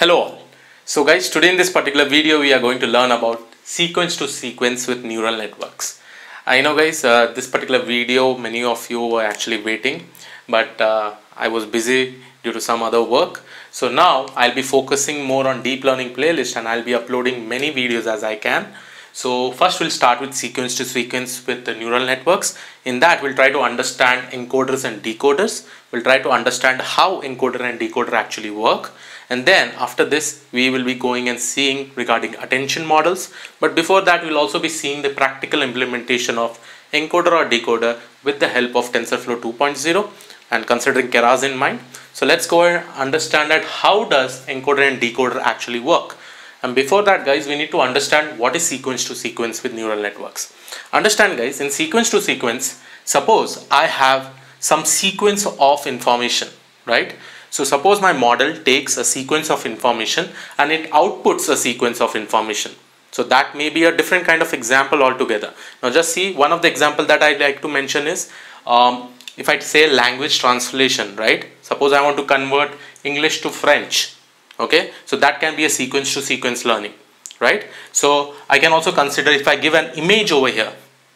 Hello all. So guys, today in this particular video we are going to learn about sequence to sequence with neural networks. I know guys, uh, this particular video many of you were actually waiting but uh, I was busy due to some other work. So now I'll be focusing more on deep learning playlist and I'll be uploading many videos as I can. So first we'll start with sequence to sequence with the neural networks. In that we'll try to understand encoders and decoders. We'll try to understand how encoder and decoder actually work and then after this we will be going and seeing regarding attention models but before that we'll also be seeing the practical implementation of encoder or decoder with the help of TensorFlow 2.0 and considering Keras in mind. So let's go and understand that how does encoder and decoder actually work. And before that guys, we need to understand what is sequence to sequence with neural networks. Understand guys, in sequence to sequence, suppose I have some sequence of information, right? So suppose my model takes a sequence of information and it outputs a sequence of information. So that may be a different kind of example altogether. Now just see one of the example that I like to mention is um, if I say language translation, right? Suppose I want to convert English to French. Okay, so that can be a sequence to sequence learning, right? So I can also consider if I give an image over here,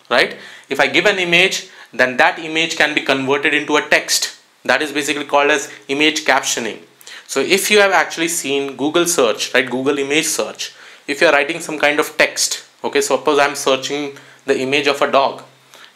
right? If I give an image, then that image can be converted into a text that is basically called as image captioning. So if you have actually seen google search right google image search if you are writing some kind of text okay suppose i'm searching the image of a dog.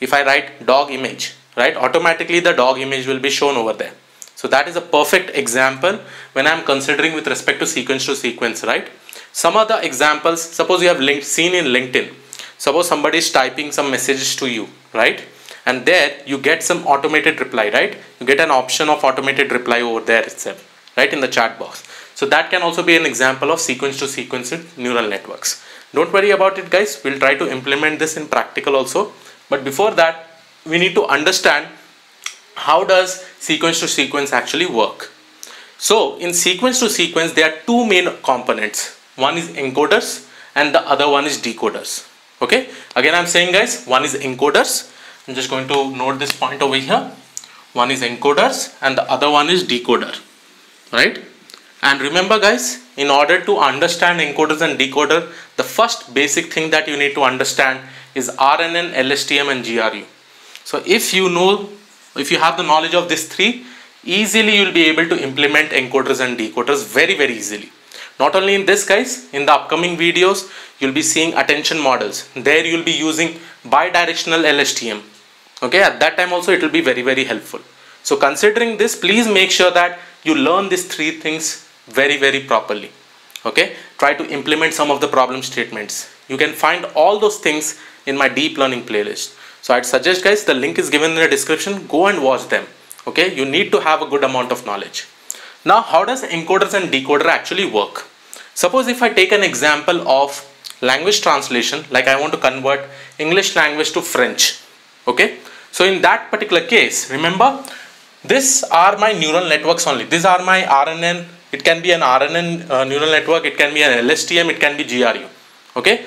If i write dog image right automatically the dog image will be shown over there. So that is a perfect example when i'm considering with respect to sequence to sequence right? Some other examples suppose you have linked seen in linkedin. Suppose somebody is typing some messages to you right and there you get some automated reply right? You get an option of automated reply over there itself right in the chat box. So that can also be an example of sequence to sequence neural networks. Don't worry about it guys. We'll try to implement this in practical also. But before that we need to understand how does sequence to sequence actually work. So in sequence to sequence there are two main components. One is encoders and the other one is decoders. Okay? Again i'm saying guys one is encoders I'm just going to note this point over here. One is encoders and the other one is decoder, right? And remember guys, in order to understand encoders and decoder, the first basic thing that you need to understand is RNN, LSTM and GRU. So if you know, if you have the knowledge of these three, easily you'll be able to implement encoders and decoders very, very easily. Not only in this guys, in the upcoming videos, you'll be seeing attention models. There you'll be using bidirectional LSTM okay at that time also it will be very very helpful. So considering this please make sure that you learn these three things very very properly. Okay try to implement some of the problem statements. You can find all those things in my deep learning playlist. So i'd suggest guys the link is given in the description. Go and watch them. Okay you need to have a good amount of knowledge. Now how does encoders and decoder actually work? Suppose if i take an example of language translation like i want to convert english language to french okay? So in that particular case remember these are my neural networks only. These are my RNN it can be an RNN uh, neural network. It can be an LSTM it can be GRU okay?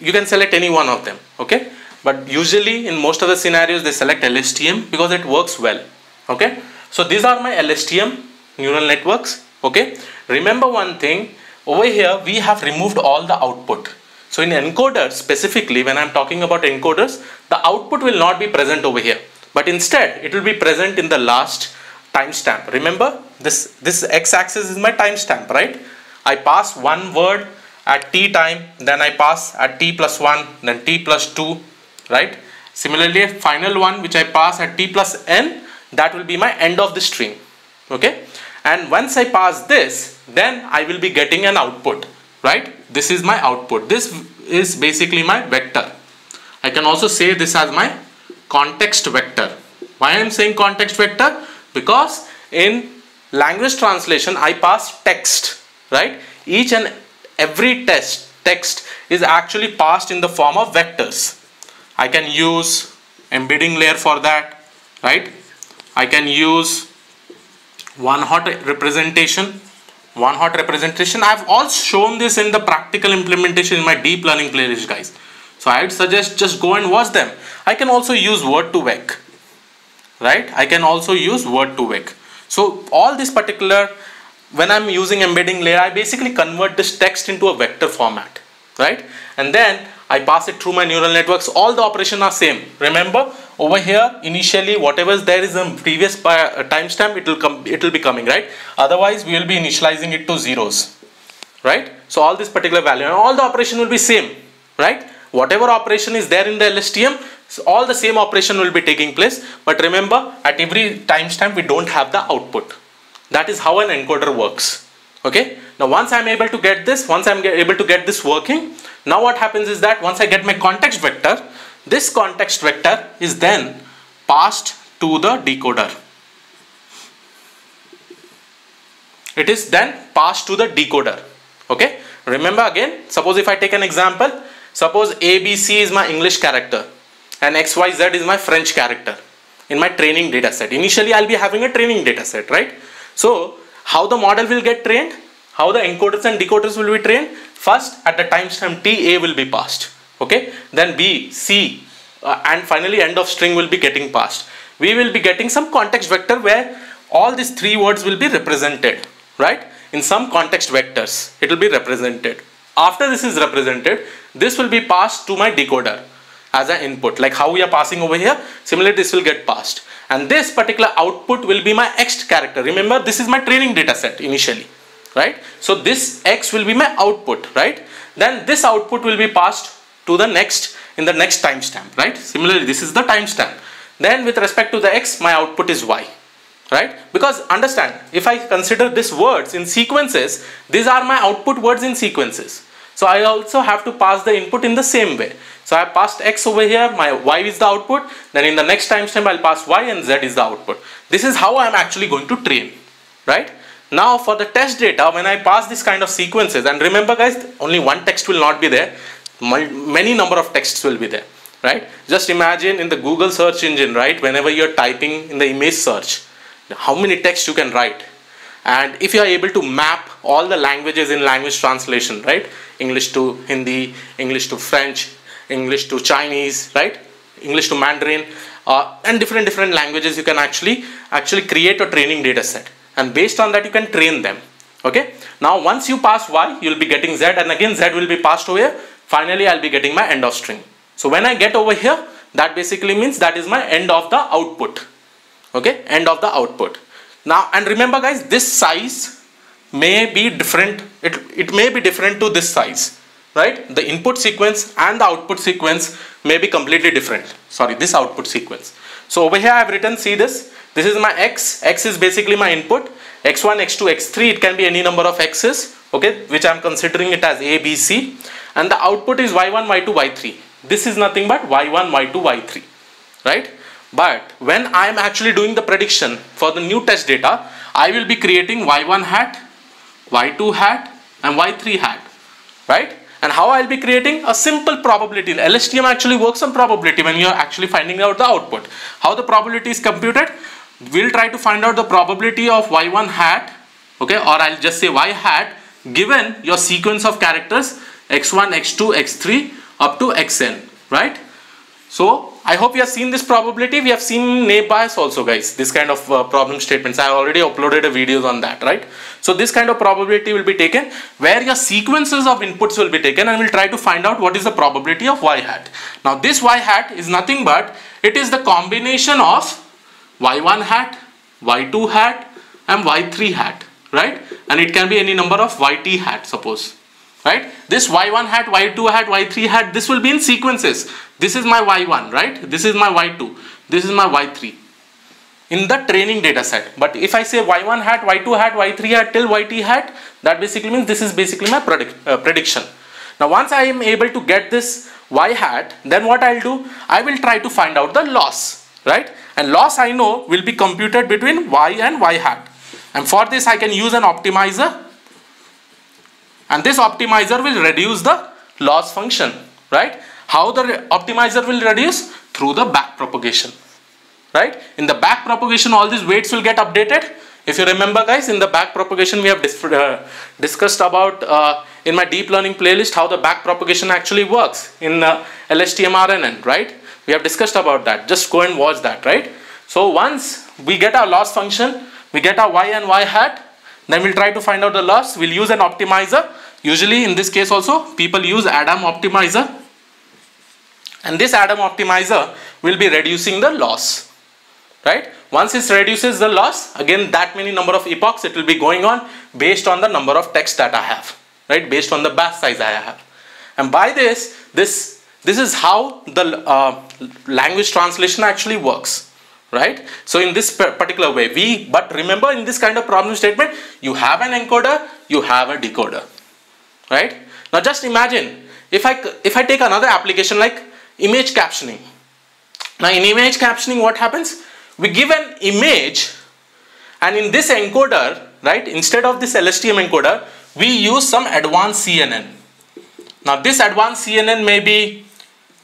You can select any one of them. Okay? But usually in most of the scenarios they select LSTM because it works well. Okay? So these are my LSTM neural networks. Okay? Remember one thing. Over here we have removed all the output so in encoders specifically when I'm talking about encoders the output will not be present over here but instead it will be present in the last timestamp. Remember this this x-axis is my timestamp right? I pass one word at t time then I pass at t plus 1 then t plus 2 right? Similarly a final one which I pass at t plus n that will be my end of the string okay and once I pass this then I will be getting an output right? This is my output. This is basically my vector. I can also say this as my context vector. Why I am saying context vector? Because in language translation I pass text right? Each and every test text is actually passed in the form of vectors. I can use embedding layer for that right? I can use one hot representation one hot representation I've all shown this in the practical implementation in my deep learning playlist guys so I'd suggest just go and watch them I can also use word2vec right I can also use word2vec so all this particular when I'm using embedding layer, I basically convert this text into a vector format, right? And then I pass it through my neural networks. All the operations are same. Remember over here, initially whatever is there is a previous uh, timestamp, it will come, it will be coming, right? Otherwise, we will be initializing it to zeros, right? So all this particular value and all the operation will be same, right? Whatever operation is there in the LSTM, so all the same operation will be taking place. But remember, at every timestamp, we don't have the output that is how an encoder works okay now once i'm able to get this once i'm able to get this working now what happens is that once i get my context vector this context vector is then passed to the decoder it is then passed to the decoder okay remember again suppose if i take an example suppose abc is my english character and xyz is my french character in my training data set initially i'll be having a training data set right so how the model will get trained? How the encoders and decoders will be trained? First at the timestamp T A will be passed. Okay. Then B, C uh, and finally end of string will be getting passed. We will be getting some context vector where all these three words will be represented. Right. In some context vectors it will be represented. After this is represented this will be passed to my decoder as an input like how we are passing over here similarly this will get passed and this particular output will be my x character remember this is my training data set initially right so this x will be my output right then this output will be passed to the next in the next timestamp right? Similarly this is the timestamp. Then with respect to the x my output is y right? Because understand if i consider these words in sequences these are my output words in sequences. So i also have to pass the input in the same way. So I passed X over here, my Y is the output, then in the next timestamp I'll pass Y and Z is the output. This is how I'm actually going to train, right? Now for the test data, when I pass this kind of sequences, and remember guys, only one text will not be there, many number of texts will be there, right? Just imagine in the Google search engine, right? Whenever you're typing in the image search, how many texts you can write. And if you are able to map all the languages in language translation, right? English to Hindi, English to French, English to Chinese, right? English to Mandarin, uh, and different different languages you can actually actually create a training data set, and based on that you can train them. Okay. Now once you pass y, you'll be getting z, and again z will be passed over. Finally, I'll be getting my end of string. So when I get over here, that basically means that is my end of the output. Okay, end of the output. Now and remember guys, this size may be different. It it may be different to this size right? The input sequence and the output sequence may be completely different. Sorry this output sequence. So over here i have written see this? This is my x. X is basically my input. X1 x2 x3 it can be any number of x's okay? Which i'm considering it as a b c and the output is y1 y2 y3 this is nothing but y1 y2 y3 right? But when i am actually doing the prediction for the new test data i will be creating y1 hat y2 hat and y3 hat. Right? And how I'll be creating? A simple probability. LSTM actually works on probability when you're actually finding out the output. How the probability is computed? We'll try to find out the probability of y1 hat, okay, or I'll just say y hat given your sequence of characters x1, x2, x3 up to xn, right? So I hope you have seen this probability. We have seen naive Bayes also guys, this kind of uh, problem statements. I already uploaded a videos on that, right? So this kind of probability will be taken where your sequences of inputs will be taken and we'll try to find out what is the probability of y hat. Now this y hat is nothing but it is the combination of y1 hat, y2 hat and y3 hat, right? And it can be any number of yt hat suppose right? This y1 hat y2 hat y3 hat this will be in sequences. This is my y1 right? This is my y2 this is my y3 in the training data set. But if i say y1 hat y2 hat y3 hat till yt hat that basically means this is basically my predict, uh, prediction. Now once i am able to get this y hat then what i'll do? I will try to find out the loss right? And loss i know will be computed between y and y hat. And for this i can use an optimizer and this optimizer will reduce the loss function right? How the optimizer will reduce? Through the back propagation right? In the back propagation all these weights will get updated. If you remember guys in the back propagation we have dis uh, discussed about uh, in my deep learning playlist how the back propagation actually works in uh, LSTM-RNN right? We have discussed about that. Just go and watch that right? So once we get our loss function we get our y and y hat then we'll try to find out the loss. We'll use an optimizer. Usually in this case also people use adam optimizer. And this adam optimizer will be reducing the loss right? Once it reduces the loss again that many number of epochs it will be going on based on the number of text that i have right? Based on the batch size i have. And by this this this is how the uh, language translation actually works right? So in this particular way we but remember in this kind of problem statement you have an encoder you have a decoder right? Now just imagine if i if i take another application like image captioning. Now in image captioning what happens? We give an image and in this encoder right instead of this LSTM encoder we use some advanced CNN now this advanced CNN may be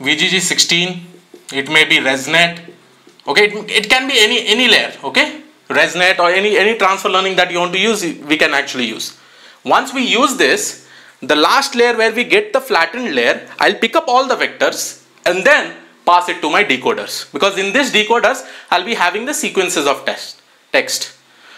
VGG16 it may be ResNet okay it, it can be any any layer okay? ResNet or any any transfer learning that you want to use we can actually use. Once we use this the last layer where we get the flattened layer I'll pick up all the vectors and then pass it to my decoders. Because in this decoders I'll be having the sequences of text text.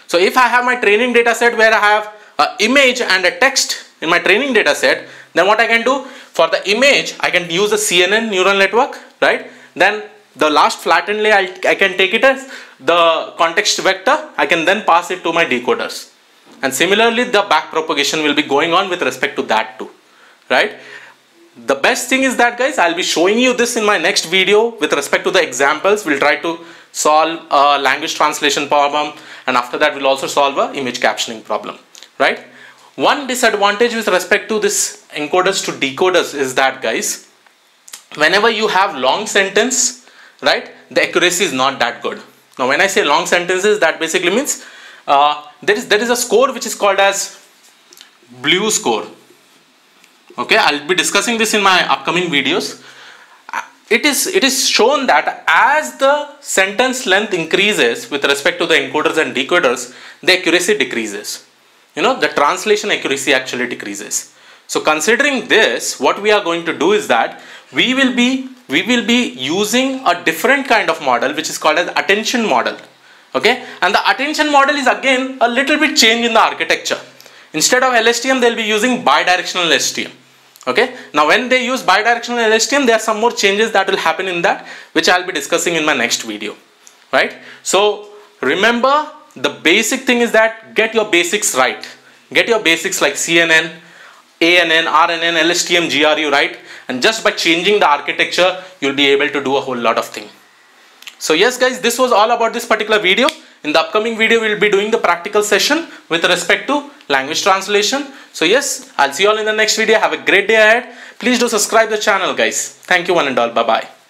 So if I have my training data set where I have an image and a text in my training data set then what I can do? For the image I can use a CNN neural network right? Then the last flattened layer I can take it as the context vector. I can then pass it to my decoders. And similarly the back propagation will be going on with respect to that too right? The best thing is that guys I'll be showing you this in my next video with respect to the examples. We'll try to solve a language translation problem and after that we'll also solve a image captioning problem right? One disadvantage with respect to this encoders to decoders is that guys whenever you have long sentence right? The accuracy is not that good. Now when I say long sentences that basically means uh, there is there is a score which is called as BLEU score. Okay i'll be discussing this in my upcoming videos. It is it is shown that as the sentence length increases with respect to the encoders and decoders the accuracy decreases. You know the translation accuracy actually decreases. So considering this what we are going to do is that we will be we will be using a different kind of model which is called as attention model. Okay? And the attention model is again a little bit change in the architecture. Instead of LSTM they'll be using bidirectional LSTM okay? Now when they use bidirectional LSTM there are some more changes that will happen in that which I'll be discussing in my next video. Right? So remember the basic thing is that get your basics right. Get your basics like CNN ANN RNN LSTM GRU right and just by changing the architecture you'll be able to do a whole lot of things so yes guys this was all about this particular video. In the upcoming video we'll be doing the practical session with respect to language translation. So yes i'll see you all in the next video. Have a great day ahead. Please do subscribe the channel guys. Thank you one and all. Bye bye